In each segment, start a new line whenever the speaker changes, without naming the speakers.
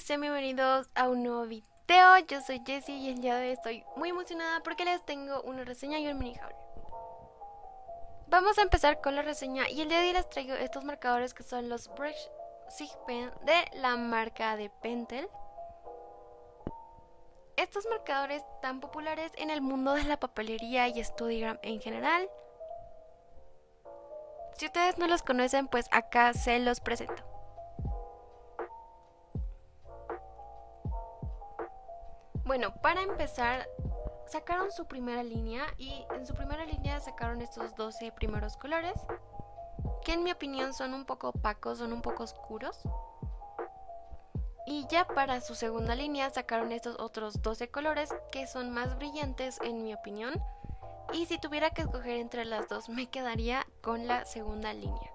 sean bienvenidos a un nuevo video. Yo soy Jessie y el día de hoy estoy muy emocionada porque les tengo una reseña y un mini haul. Vamos a empezar con la reseña y el día de hoy les traigo estos marcadores que son los Brush Sigpen de la marca de Pentel. Estos marcadores tan populares en el mundo de la papelería y Studigram en general. Si ustedes no los conocen, pues acá se los presento. Bueno, para empezar, sacaron su primera línea y en su primera línea sacaron estos 12 primeros colores, que en mi opinión son un poco opacos, son un poco oscuros. Y ya para su segunda línea sacaron estos otros 12 colores que son más brillantes en mi opinión. Y si tuviera que escoger entre las dos me quedaría con la segunda línea.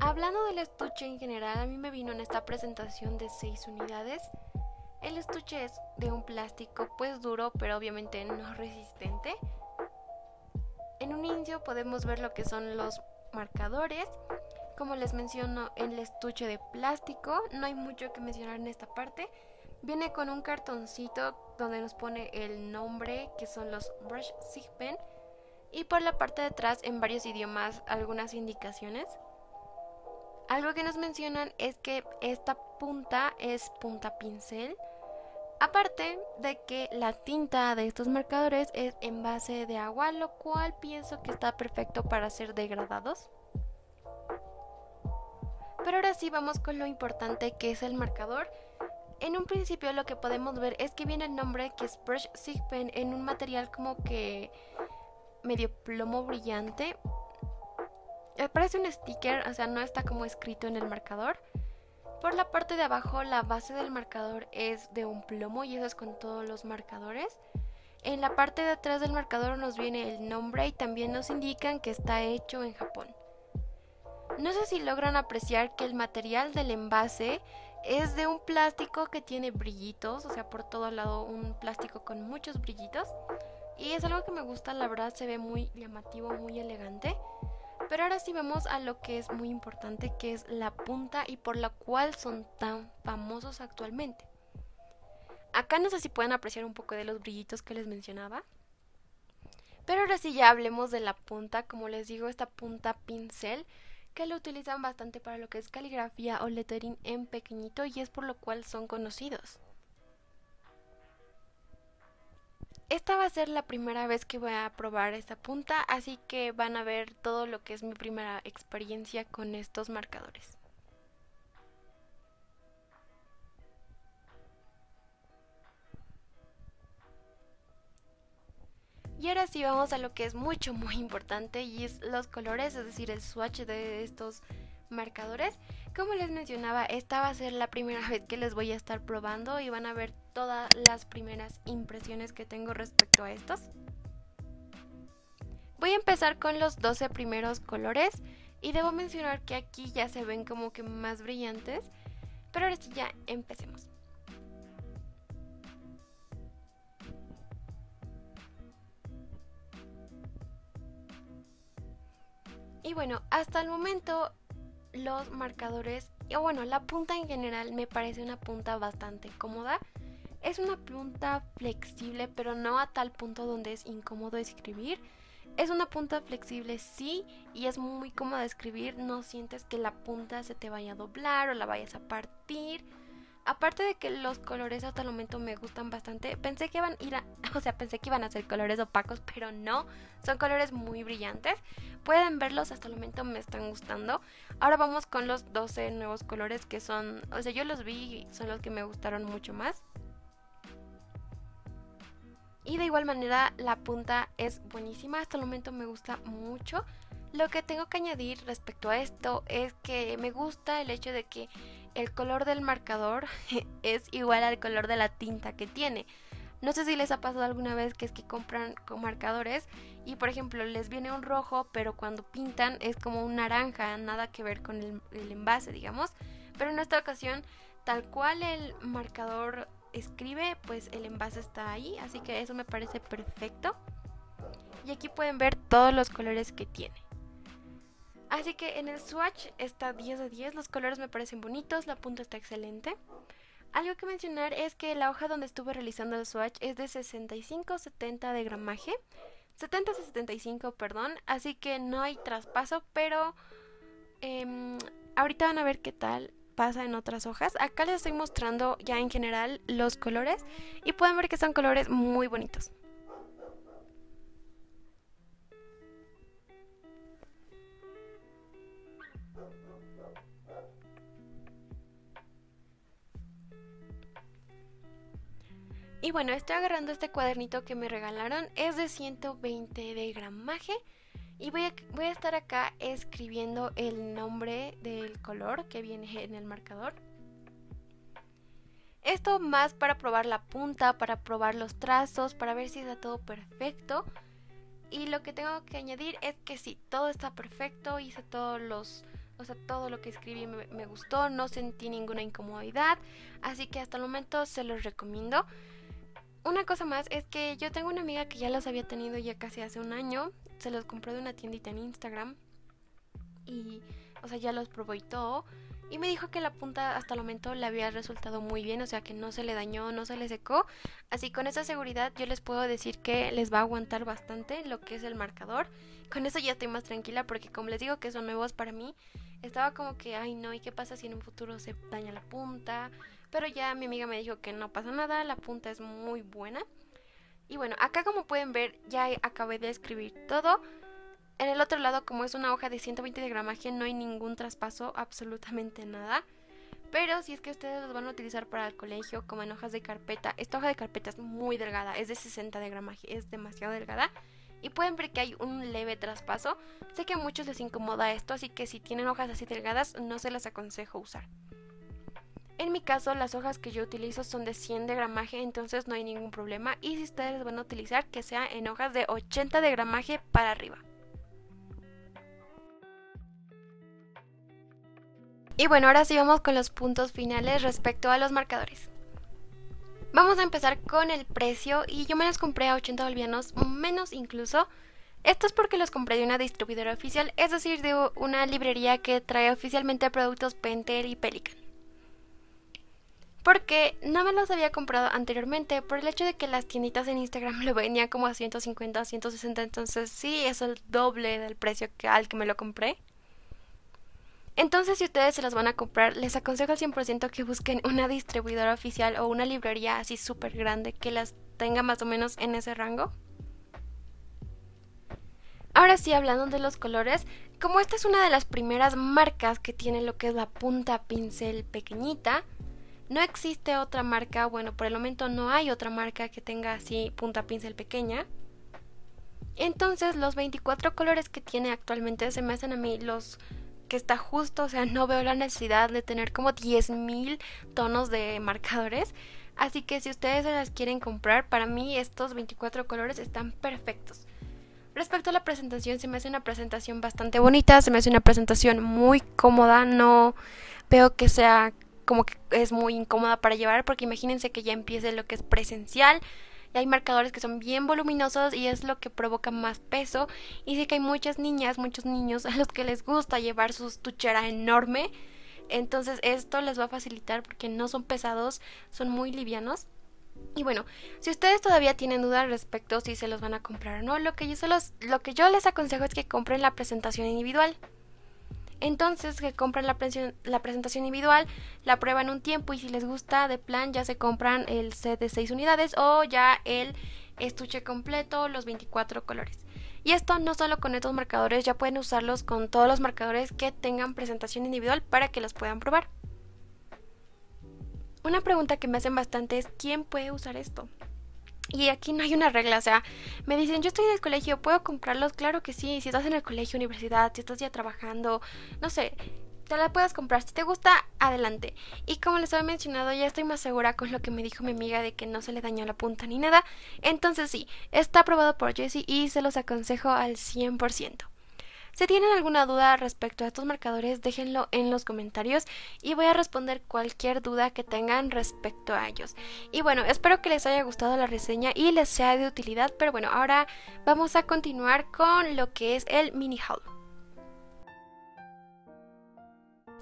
Hablando del estuche en general, a mí me vino en esta presentación de 6 unidades el estuche es de un plástico pues duro pero obviamente no resistente. En un inicio podemos ver lo que son los marcadores. Como les menciono, el estuche de plástico, no hay mucho que mencionar en esta parte. Viene con un cartoncito donde nos pone el nombre, que son los Brush Sigpen. Y por la parte de atrás, en varios idiomas, algunas indicaciones. Algo que nos mencionan es que esta punta es punta pincel Aparte de que la tinta de estos marcadores es en base de agua, lo cual pienso que está perfecto para ser degradados. Pero ahora sí vamos con lo importante que es el marcador. En un principio lo que podemos ver es que viene el nombre que es Brush Sigpen en un material como que medio plomo brillante. Eh, parece un sticker, o sea, no está como escrito en el marcador. Por la parte de abajo la base del marcador es de un plomo y eso es con todos los marcadores. En la parte de atrás del marcador nos viene el nombre y también nos indican que está hecho en Japón. No sé si logran apreciar que el material del envase es de un plástico que tiene brillitos, o sea, por todo lado un plástico con muchos brillitos. Y es algo que me gusta, la verdad se ve muy llamativo, muy elegante. Pero ahora sí vamos a lo que es muy importante, que es la punta y por la cual son tan famosos actualmente. Acá no sé si pueden apreciar un poco de los brillitos que les mencionaba. Pero ahora sí ya hablemos de la punta, como les digo, esta punta pincel que lo utilizan bastante para lo que es caligrafía o lettering en pequeñito y es por lo cual son conocidos. Esta va a ser la primera vez que voy a probar esta punta, así que van a ver todo lo que es mi primera experiencia con estos marcadores. Y ahora sí vamos a lo que es mucho muy importante y es los colores, es decir, el swatch de estos marcadores. Como les mencionaba, esta va a ser la primera vez que les voy a estar probando y van a ver todas las primeras impresiones que tengo respecto a estos. Voy a empezar con los 12 primeros colores y debo mencionar que aquí ya se ven como que más brillantes, pero ahora sí ya empecemos. Y bueno, hasta el momento los marcadores, o bueno, la punta en general me parece una punta bastante cómoda. Es una punta flexible, pero no a tal punto donde es incómodo escribir. Es una punta flexible, sí, y es muy cómoda de escribir. No sientes que la punta se te vaya a doblar o la vayas a partir. Aparte de que los colores hasta el momento me gustan bastante, pensé que iban a ir a, o sea, pensé que iban a ser colores opacos, pero no, son colores muy brillantes. Pueden verlos, hasta el momento me están gustando. Ahora vamos con los 12 nuevos colores que son, o sea, yo los vi son los que me gustaron mucho más. Y de igual manera la punta es buenísima, hasta el momento me gusta mucho. Lo que tengo que añadir respecto a esto es que me gusta el hecho de que el color del marcador es igual al color de la tinta que tiene. No sé si les ha pasado alguna vez que es que compran con marcadores y por ejemplo les viene un rojo, pero cuando pintan es como un naranja, nada que ver con el, el envase, digamos. Pero en esta ocasión, tal cual el marcador escribe, pues el envase está ahí, así que eso me parece perfecto. Y aquí pueden ver todos los colores que tiene. Así que en el swatch está 10 de 10, los colores me parecen bonitos, la punta está excelente. Algo que mencionar es que la hoja donde estuve realizando el swatch es de 65-70 de gramaje. 70-75, perdón. Así que no hay traspaso, pero em, ahorita van a ver qué tal pasa en otras hojas. Acá les estoy mostrando ya en general los colores y pueden ver que son colores muy bonitos. Y bueno, estoy agarrando este cuadernito que me regalaron. Es de 120 de gramaje. Y voy a, voy a estar acá escribiendo el nombre del color que viene en el marcador. Esto más para probar la punta, para probar los trazos, para ver si está todo perfecto. Y lo que tengo que añadir es que sí, todo está perfecto, hice todos los, o sea, todo lo que escribí me, me gustó, no sentí ninguna incomodidad, así que hasta el momento se los recomiendo una cosa más es que yo tengo una amiga que ya los había tenido ya casi hace un año. Se los compró de una tiendita en Instagram. Y, o sea, ya los probó y todo. Y me dijo que la punta hasta el momento le había resultado muy bien, o sea que no se le dañó, no se le secó. Así con esa seguridad yo les puedo decir que les va a aguantar bastante lo que es el marcador. Con eso ya estoy más tranquila porque como les digo que son nuevos para mí, estaba como que, ay no, ¿y qué pasa si en un futuro se daña la punta? Pero ya mi amiga me dijo que no pasa nada, la punta es muy buena. Y bueno, acá como pueden ver ya acabé de escribir todo. En el otro lado, como es una hoja de 120 de gramaje, no hay ningún traspaso, absolutamente nada. Pero si es que ustedes los van a utilizar para el colegio como en hojas de carpeta, esta hoja de carpeta es muy delgada, es de 60 de gramaje, es demasiado delgada. Y pueden ver que hay un leve traspaso. Sé que a muchos les incomoda esto, así que si tienen hojas así delgadas no se las aconsejo usar. En mi caso, las hojas que yo utilizo son de 100 de gramaje, entonces no hay ningún problema. Y si ustedes van a utilizar, que sea en hojas de 80 de gramaje para arriba. Y bueno, ahora sí vamos con los puntos finales respecto a los marcadores. Vamos a empezar con el precio y yo me las compré a 80 bolivianos, menos incluso. Esto es porque los compré de una distribuidora oficial, es decir, de una librería que trae oficialmente productos Pentel y Pelican porque no me los había comprado anteriormente por el hecho de que las tienditas en Instagram lo venían como a 150, 160, entonces sí es el doble del precio que al que me lo compré. Entonces si ustedes se las van a comprar, les aconsejo al 100% que busquen una distribuidora oficial o una librería así súper grande que las tenga más o menos en ese rango. Ahora sí, hablando de los colores, como esta es una de las primeras marcas que tiene lo que es la punta pincel pequeñita, no existe otra marca, bueno, por el momento no hay otra marca que tenga así punta pincel pequeña. Entonces los 24 colores que tiene actualmente se me hacen a mí los que está justo, o sea, no veo la necesidad de tener como 10.000 tonos de marcadores. Así que si ustedes se las quieren comprar, para mí estos 24 colores están perfectos. Respecto a la presentación, se me hace una presentación bastante bonita, se me hace una presentación muy cómoda, no veo que sea como que es muy incómoda para llevar porque imagínense que ya empiece lo que es presencial y hay marcadores que son bien voluminosos y es lo que provoca más peso. Y sí que hay muchas niñas, muchos niños a los que les gusta llevar su tuchera enorme. Entonces esto les va a facilitar porque no son pesados, son muy livianos. Y bueno, si ustedes todavía tienen dudas respecto si se los van a comprar o no, lo que yo, se los, lo que yo les aconsejo es que compren la presentación individual. Entonces que compran la, la, presentación individual, la prueban un tiempo y si les gusta de plan ya se compran el set de 6 unidades o ya el estuche completo, los 24 colores. Y esto no solo con estos marcadores, ya pueden usarlos con todos los marcadores que tengan presentación individual para que los puedan probar. Una pregunta que me hacen bastante es ¿quién puede usar esto? Y aquí no hay una regla, o sea, me dicen, yo estoy en el colegio, ¿puedo comprarlos? Claro que sí, si estás en el colegio, universidad, si estás ya trabajando, no sé, te la puedes comprar. Si te gusta, adelante. Y como les había mencionado, ya estoy más segura con lo que me dijo mi amiga de que no se le dañó la punta ni nada. Entonces sí, está aprobado por Jessie y se los aconsejo al 100%. Si tienen alguna duda respecto a estos marcadores, déjenlo en los comentarios y voy a responder cualquier duda que tengan respecto a ellos. Y bueno, espero que les haya gustado la reseña y les sea de utilidad, pero bueno, ahora vamos a continuar con lo que es el mini haul.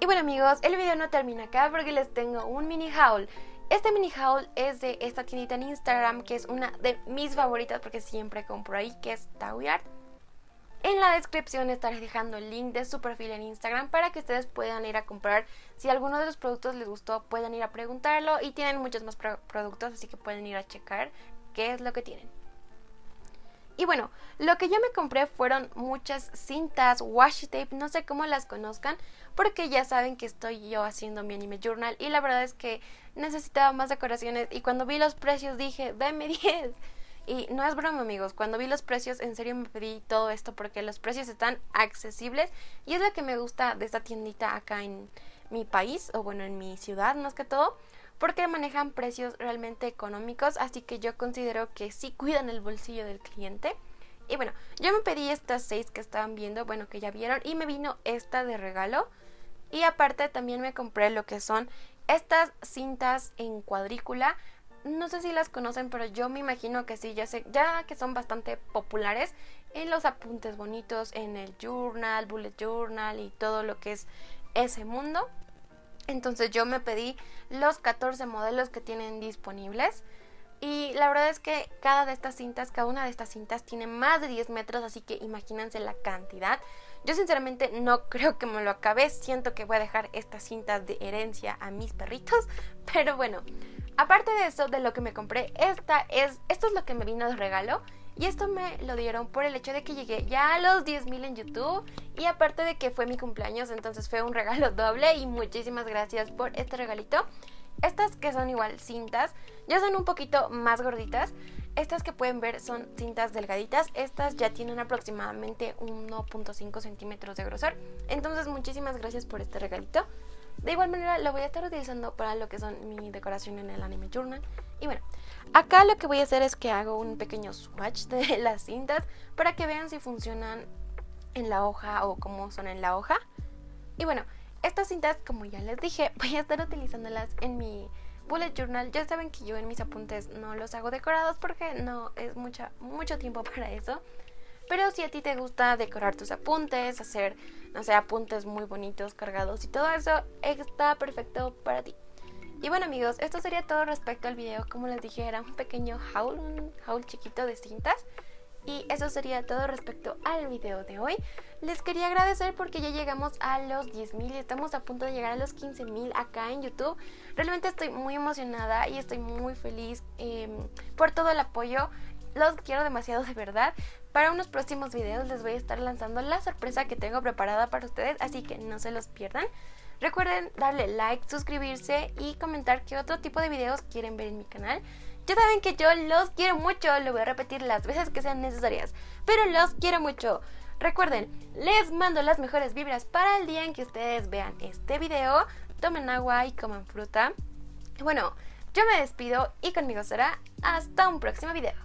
Y bueno amigos, el video no termina acá porque les tengo un mini haul. Este mini haul es de esta tiendita en Instagram que es una de mis favoritas porque siempre compro ahí, que es Tauyard. En la descripción estaré dejando el link de su perfil en Instagram para que ustedes puedan ir a comprar. Si alguno de los productos les gustó, pueden ir a preguntarlo y tienen muchos más productos, así que pueden ir a checar qué es lo que tienen. Y bueno, lo que yo me compré fueron muchas cintas, washi tape, no sé cómo las conozcan, porque ya saben que estoy yo haciendo mi anime journal y la verdad es que necesitaba más decoraciones y cuando vi los precios dije, dame 10. Y no es broma amigos, cuando vi los precios en serio me pedí todo esto porque los precios están accesibles y es lo que me gusta de esta tiendita acá en mi país o bueno en mi ciudad más que todo porque manejan precios realmente económicos, así que yo considero que sí cuidan el bolsillo del cliente. Y bueno, yo me pedí estas seis que estaban viendo, bueno, que ya vieron, y me vino esta de regalo. Y aparte también me compré lo que son estas cintas en cuadrícula. No sé si las conocen, pero yo me imagino que sí, ya sé, ya que son bastante populares en los apuntes bonitos, en el journal, bullet journal y todo lo que es ese mundo. Entonces yo me pedí los 14 modelos que tienen disponibles. Y la verdad es que cada de estas cintas, cada una de estas cintas tiene más de 10 metros, así que imagínense la cantidad. Yo sinceramente no creo que me lo acabe, siento que voy a dejar estas cintas de herencia a mis perritos, pero bueno, aparte de eso, de lo que me compré, esta es, esto es lo que me vino de regalo. Y esto me lo dieron por el hecho de que llegué ya a los 10.000 en YouTube. Y aparte de que fue mi cumpleaños, entonces fue un regalo doble. Y muchísimas gracias por este regalito. Estas que son igual cintas, ya son un poquito más gorditas. Estas que pueden ver son cintas delgaditas. Estas ya tienen aproximadamente 1.5 centímetros de grosor. Entonces muchísimas gracias por este regalito. De igual manera lo voy a estar utilizando para lo que son mi decoración en el anime journal. Y bueno, acá lo que voy a hacer es que hago un pequeño swatch de las cintas para que vean si funcionan en la hoja o cómo son en la hoja. Y bueno, estas cintas, como ya les dije, voy a estar utilizándolas en mi bullet journal. Ya saben que yo en mis apuntes no los hago decorados porque no es mucha, mucho tiempo para eso. Pero si a ti te gusta decorar tus apuntes, hacer, no sé, apuntes muy bonitos, cargados y todo eso, está perfecto para ti. Y bueno amigos, esto sería todo respecto al video. Como les dije, era un pequeño haul, un haul chiquito de cintas. Y eso sería todo respecto al video de hoy. Les quería agradecer porque ya llegamos a los 10.000 y estamos a punto de llegar a los 15.000 acá en YouTube. Realmente estoy muy emocionada y estoy muy feliz em, por todo el apoyo. Los quiero demasiado de verdad. Para unos próximos videos les voy a estar lanzando la sorpresa que tengo preparada para ustedes, así que no se los pierdan. Recuerden darle like, suscribirse y comentar qué otro tipo de videos quieren ver en mi canal. Ya saben que yo los quiero mucho, lo voy a repetir las veces que sean necesarias, pero los quiero mucho. Recuerden, les mando las mejores vibras para el día en que ustedes vean este video. Tomen agua y coman fruta. Bueno, yo me despido y conmigo será hasta un próximo video.